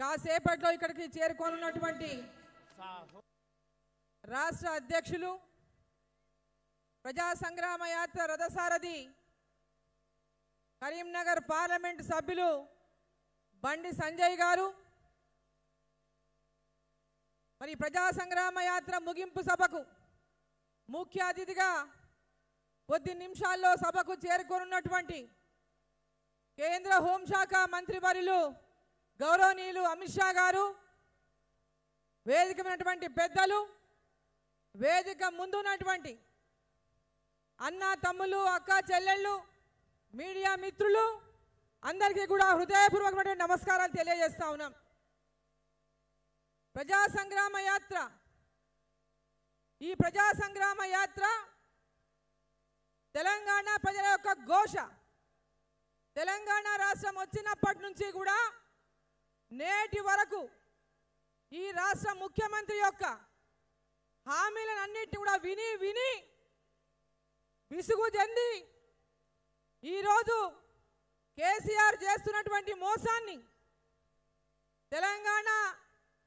కాసేపట్లో ఇక్కడికి చేరుకోనున్నటువంటి రాష్ట్ర అధ్యక్షులు ప్రజా సంగ్రామ యాత్ర రథసారథి కరీంనగర్ పార్లమెంట్ సభ్యులు బండి సంజయ్ గారు. మరి ప్రజా సంగ్రామ యాత్ర ముగింపు సభకు ముఖ్య అతిథిగా కొద్ది నిమిషాల్లో సభకు చేరుకోనున్నటువంటి కేంద్ర హోంశాఖ మంత్రివర్యులు గౌరవనీయులు అమిత్ షా గారు వేదికమైనటువంటి పెద్దలు వేదిక ముందున్నటువంటి అన్న తమ్ములు అక్క చెల్లెళ్ళు మీడియా మిత్రులు అందరికీ కూడా హృదయపూర్వకమైనటువంటి నమస్కారాలు తెలియజేస్తా ఉన్నాం. ప్రజా సంగ్రామ యాత్ర ఈ ప్రజా సంగ్రామ యాత్ర తెలంగాణ ప్రజల యొక్క ఘోష. తెలంగాణ రాష్ట్రం వచ్చినప్పటి నుంచి కూడా నేటి వరకు ఈ రాష్ట్ర ముఖ్యమంత్రి యొక్క హామీలన్నింటినీ కూడా విని విని విసుగు చెంది ఈరోజు కేసీఆర్ చేస్తున్నటువంటి మోసాన్ని తెలంగాణ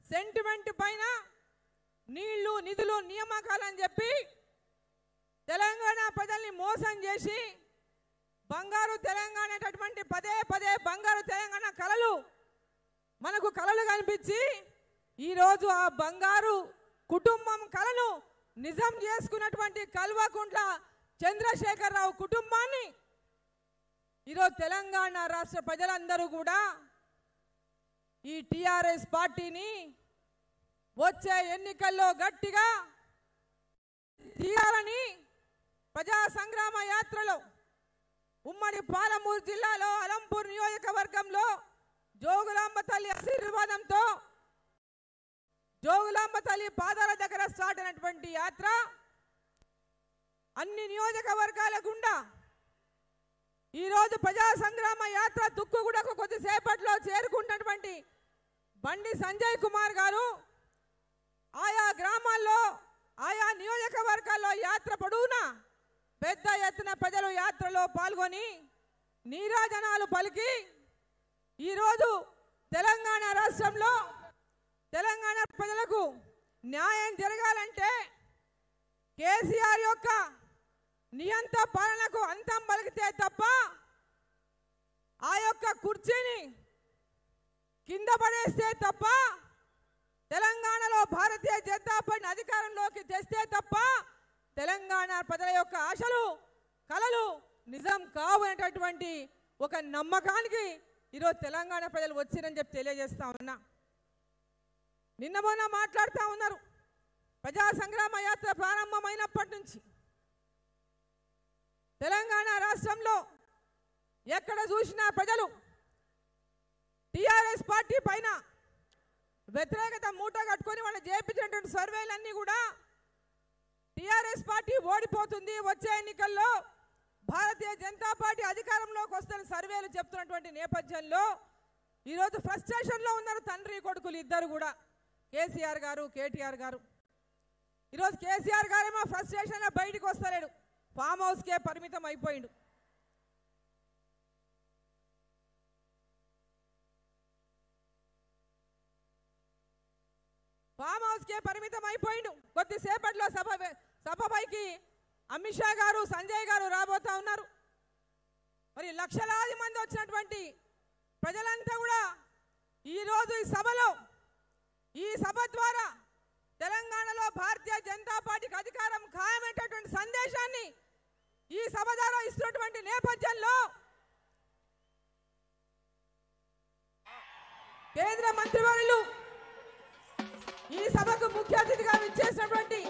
సెంటిమెంట్ పైన నీళ్ళు నిధులు నియామకాలని చెప్పి తెలంగాణ ప్రజల్ని మోసం చేసి బంగారు తెలంగాణ అనేటటువంటి పదే పదే బంగారు తెలంగాణ కళలు మనకు కలలు కనిపించి ఈరోజు ఆ బంగారు కుటుంబం కలను నిజం చేసుకున్నటువంటి కల్వకుంట్ల చంద్రశేఖరరావు కుటుంబాన్ని ఈరోజు తెలంగాణ రాష్ట్ర ప్రజలందరూ కూడా ఈ టిఆర్ఎస్ పార్టీని వచ్చే ఎన్నికల్లో గట్టిగా తీయాలని ప్రజా సంగ్రామ యాత్రలో ఉమ్మడి పాలమూరు జిల్లాలో అలంపూర్ నియోజకవర్గంలో జోగులాంబ తల్లి ఆశీర్వాదంతో జోగులాంబ తల్లి పాదాల దగ్గర స్టార్ట్ అయినటువంటి యాత్ర అన్ని నియోజకవర్గాల గుండా. ఈరోజు ప్రజా సంగ్రామ యాత్ర తుక్కుగూడకు కొద్దిసేపట్లో చేరుకున్నటువంటి బండి సంజయ్ కుమార్ గారు. ఆయా గ్రామాల్లో ఆయా నియోజకవర్గాల్లో యాత్ర పొడవునా పెద్ద ఎత్తున ప్రజలు యాత్రలో పాల్గొని నీరాజనాలు పలికి ఈరోజు తెలంగాణ రాష్ట్రంలో తెలంగాణ ప్రజలకు న్యాయం జరగాలంటే కేసీఆర్ యొక్క నియంత పాలనకు అంతం పలికితే తప్ప ఆ యొక్క కుర్చీని కింద పడేస్తే తప్ప తెలంగాణలో భారతీయ జనతా పార్టీ అధికారంలోకి తెస్తే తప్ప తెలంగాణ ప్రజల యొక్క ఆశలు కలలు నిజం కావు అనేటటువంటి ఒక నమ్మకానికి ఈరోజు తెలంగాణ ప్రజలు వచ్చిరని చెప్పి తెలియజేస్తా ఉన్నా. నిన్న మొన్న మాట్లాడుతూ ఉన్నారు. ప్రజా సంగ్రామ యాత్ర ప్రారంభమైనప్పటి నుంచి. తెలంగాణ రాష్ట్రంలో ఎక్కడ చూసినా ప్రజలు టిఆర్ఎస్ పార్టీ పైన వ్యతిరేకత మూట కట్టుకొని వాళ్ళు చేపించినటువంటి సర్వేలన్నీ కూడా టిఆర్ఎస్ పార్టీ ఓడిపోతుంది. వచ్చే ఎన్నికల్లో భారతీయ జనతా పార్టీ అధికారంలోకి వస్తున్న సర్వేలు చెప్తున్నటువంటి నేపథ్యంలో ఈరోజు ఫ్రస్ట్రేషన్లో ఉన్నారు తండ్రి కొడుకులు ఇద్దరు కూడా. కేసీఆర్ గారు కేటీఆర్ గారు. ఈరోజు కేసీఆర్ గారేమో ఫ్రస్ట్రేషన్లో బయటకు వస్తలేడు. ఫామ్ హౌస్కే పరిమితం అయిపోయిండు. ఫామ్ హౌస్కే పరిమితం అయిపోయిండు. కొద్దిసేపట్లో సభ సభపైకి సభ పైకి అమిత్ షా గారు సంజయ్ గారు రాబోతా ఉన్నారు. మరి లక్షలాది మంది వచ్చినటువంటి ప్రజలంతా కూడా ఈరోజు ఈ సభలో ఈ సభ ద్వారా తెలంగాణలో భారతీయ జనతా పార్టీకి అధికారం ఖాయమైనటువంటి సందేశాన్ని ఈ సభ ద్వారా ఇస్తున్నటువంటి నేపథ్యంలో కేంద్ర మంత్రివర్యులు ఈ సభకు ముఖ్య అతిథిగా విచ్చేసినటువంటి